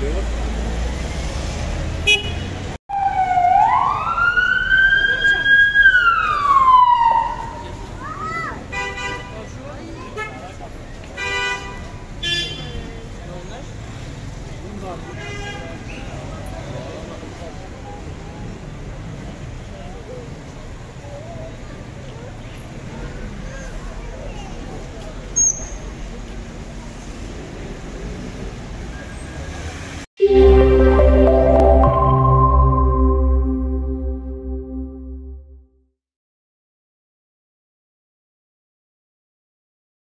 şey var. you.